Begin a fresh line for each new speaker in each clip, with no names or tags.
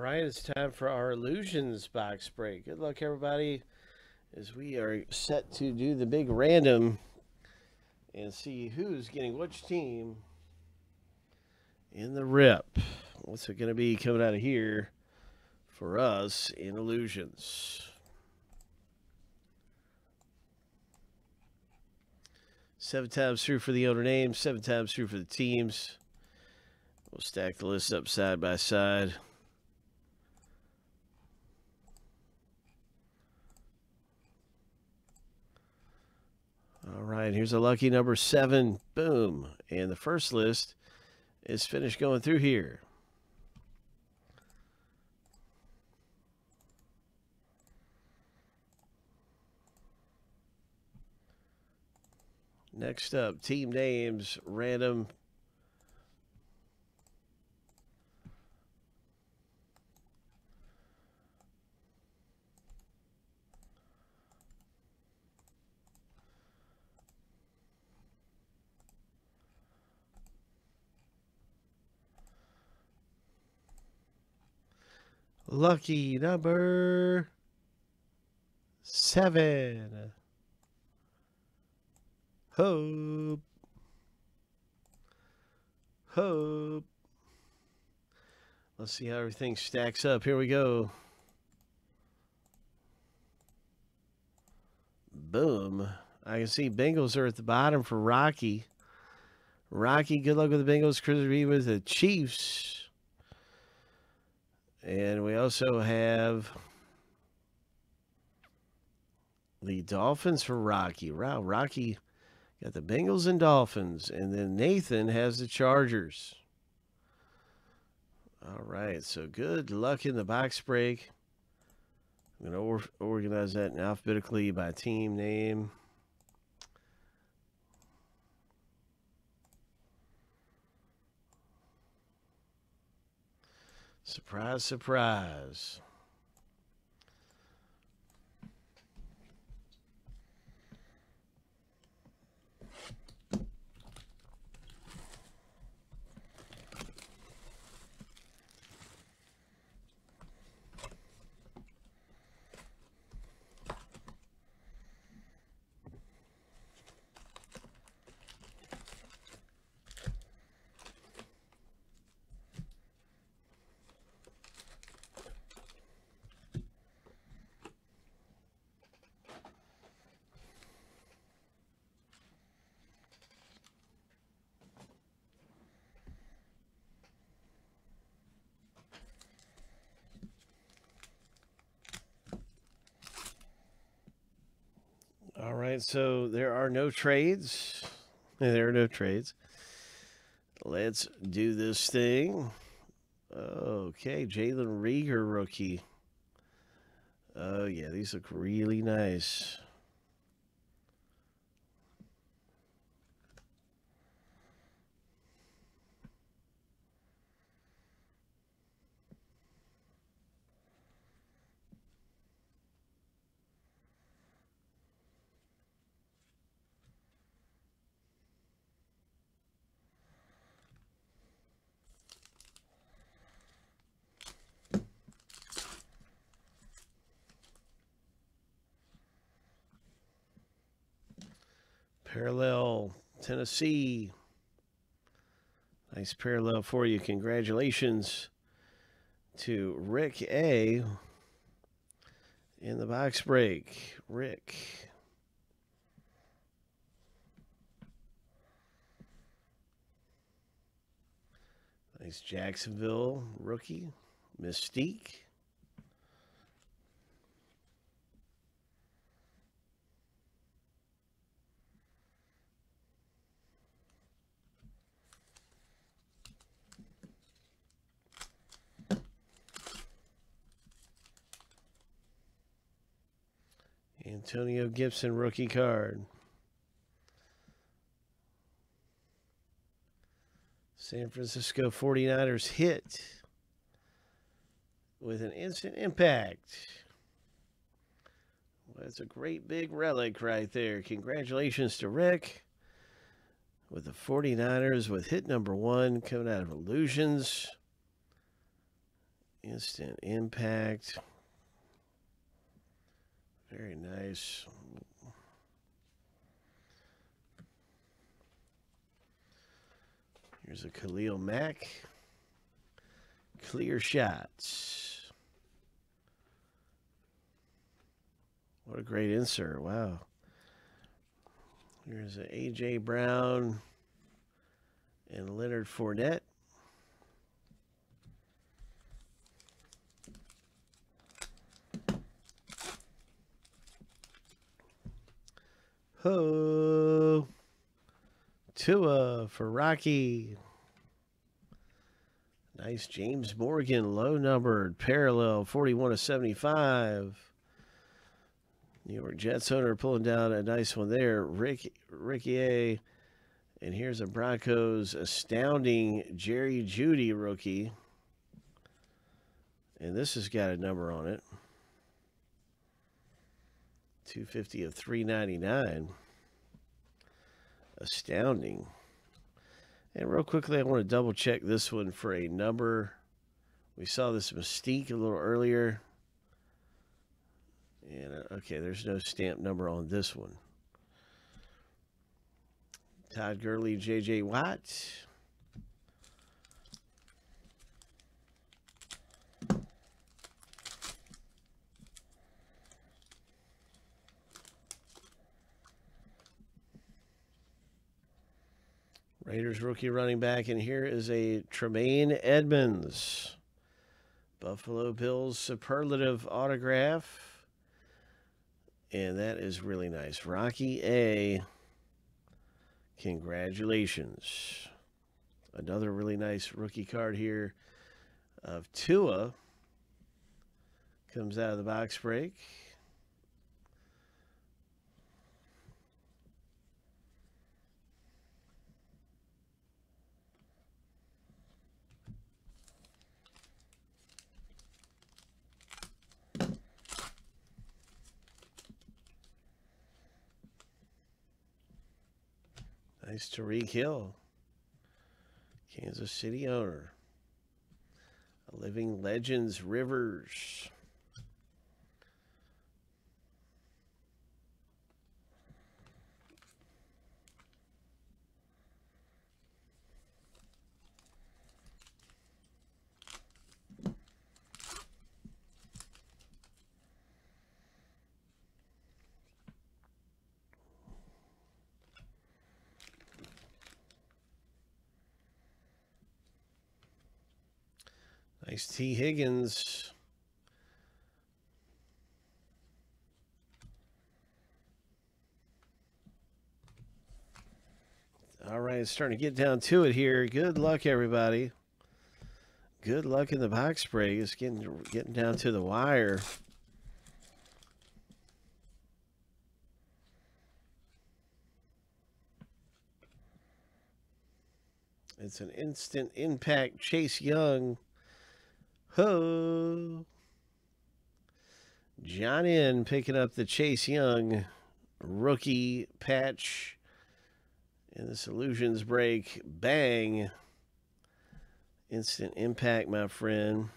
right, it's time for our illusions box break. Good luck, everybody, as we are set to do the big random and see who's getting which team in the rip. What's it going to be coming out of here for us in illusions? Seven times through for the owner names, seven times through for the teams. We'll stack the list up side by side. All right, here's a lucky number seven. Boom. And the first list is finished going through here. Next up, team names, random. Lucky number seven. Hope. Hope. Let's see how everything stacks up. Here we go. Boom. I can see Bengals are at the bottom for Rocky. Rocky, good luck with the Bengals. Chris Reed with the Chiefs. And we also have the Dolphins for Rocky. Wow, Rocky got the Bengals and Dolphins. And then Nathan has the Chargers. All right, so good luck in the box break. I'm going to organize that alphabetically by team name. Surprise, surprise. All right, so there are no trades. There are no trades. Let's do this thing. Okay, Jalen Reagor rookie. Oh, yeah, these look really nice. Parallel Tennessee. Nice parallel for you. Congratulations to Rick A in the box break. Rick. Nice Jacksonville rookie. Mystique. Antonio Gibson rookie card. San Francisco 49ers hit with an instant impact. Well, that's a great big relic right there. Congratulations to Rick with the 49ers with hit number one coming out of Illusions. Instant impact. Very nice. Here's a Khalil Mack. Clear shots. What a great insert. Wow. Here's a A.J. Brown and Leonard Fournette. Ho. Tua for Rocky. Nice James Morgan, low numbered, parallel, 41 to 75. New York Jets owner pulling down a nice one there. Rick Ricky A. And here's a Broncos astounding Jerry Jeudy rookie. And this has got a number on it. 250 of 399. Astounding. And real quickly, I want to double check this one for a number. We saw this Mystique a little earlier. And uh, okay, there's no stamp number on this one. Todd Gurley, J.J. Watt. Raiders rookie running back, and here is a Tremaine Edmunds. Buffalo Bills superlative autograph. And that is really nice. Rocky A. Congratulations. Another really nice rookie card here of Tua. Comes out of the box break. Nice Tyreek Hill. Kansas City owner. A living legends Rivers. Tee Higgins. All right, it's starting to get down to it here. Good luck, everybody. Good luck in the box break. It's getting getting down to the wire. It's an instant impact. Chase Young. Ho. John in picking up the Chase Young rookie patch in the illusions break. Bang. Instant impact, my friend.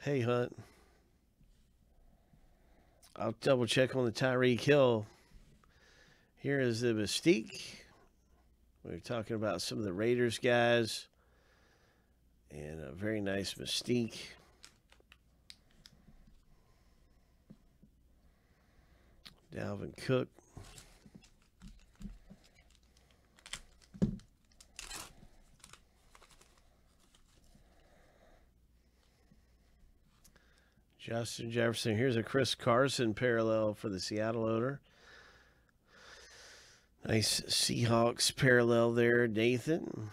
Hey, Hunt. I'll double check on the Tyreek Hill. Here is the Mystique. We were talking about some of the Raiders guys and a very nice Mystique. Dalvin Cook. Justin Jefferson. Here's a Chris Carson parallel for the Seattle owner. Nice Seahawks parallel there, Nathan.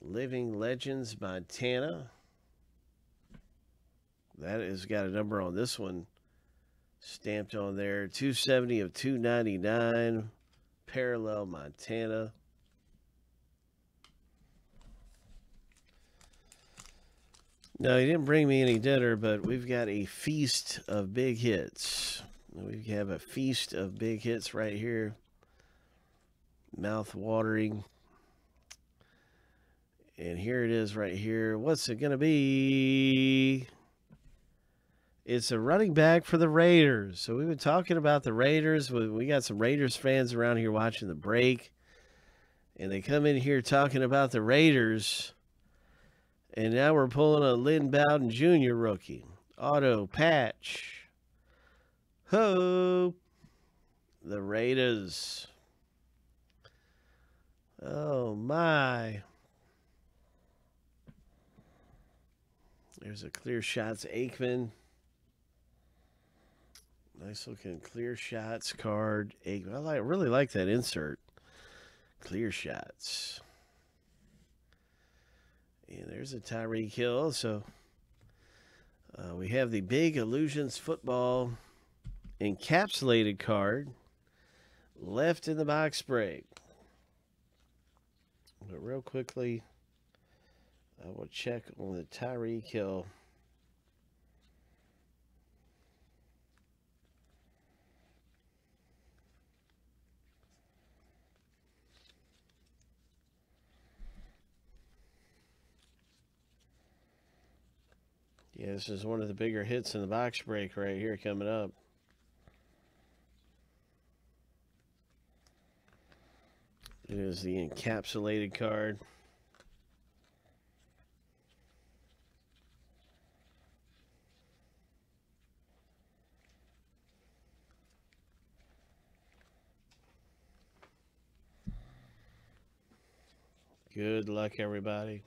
Living Legends, Montana. That has got a number on this one stamped on there. 270 of 299. Parallel, Montana. No, he didn't bring me any dinner, but we've got a feast of big hits. We have a feast of big hits right here mouth watering. And here it is right here. What's it going to be? It's a running back for the Raiders. So we've been talking about the Raiders. We got some Raiders fans around here watching the break. And they come in here talking about the Raiders. And now we're pulling a Lynn Bowden Jr. rookie. Auto patch. Hope. The Raiders. Oh my. There's a clear shots Aikman. Nice looking clear shots card. Aikman. I like really like that insert. Clear shots. And there's a Tyreek Hill. So uh, we have the big illusions football encapsulated card left in the box break. But real quickly, I will check on the Tyreek Hill. Yeah, this is one of the bigger hits in the box break right here coming up. It is the encapsulated card. Good luck, everybody.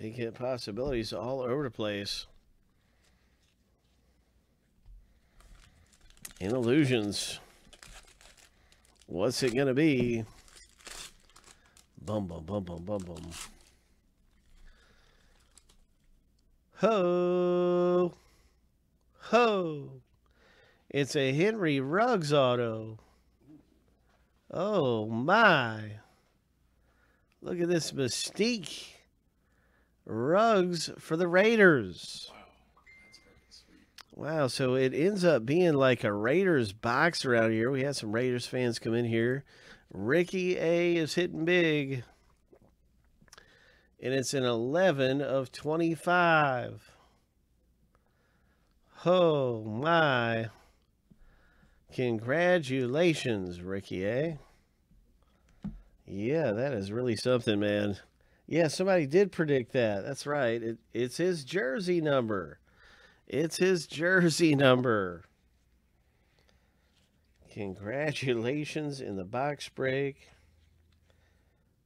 Big hit possibilities all over the place. In illusions. What's it going to be? Bum, bum, bum, bum, bum, bum. Ho! Ho! It's a Henry Ruggs auto. Oh, my. Look at this mystique. Ruggs for the Raiders. Wow, so it ends up being like a Raiders box around here. We had some Raiders fans come in here. Ricky A is hitting big. And it's an 11 of 25. Oh, my. Congratulations, Ricky A. Yeah, that is really something, man. Yeah, somebody did predict that. That's right. It, it's his jersey number. It's his jersey number. Congratulations in the box break.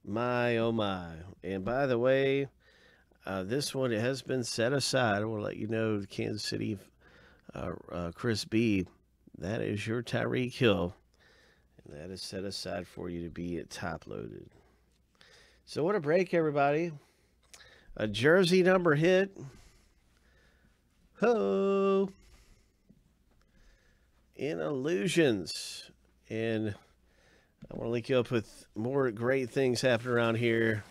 My, oh my. And by the way, uh, this one has been set aside. I will let you know, Kansas City, uh, uh, Chris B. That is your Tyreek Hill. And that is set aside for you to be top loaded. So what a break, everybody. A jersey number hit. Ho! In illusions. And I want to link you up with more great things happening around here.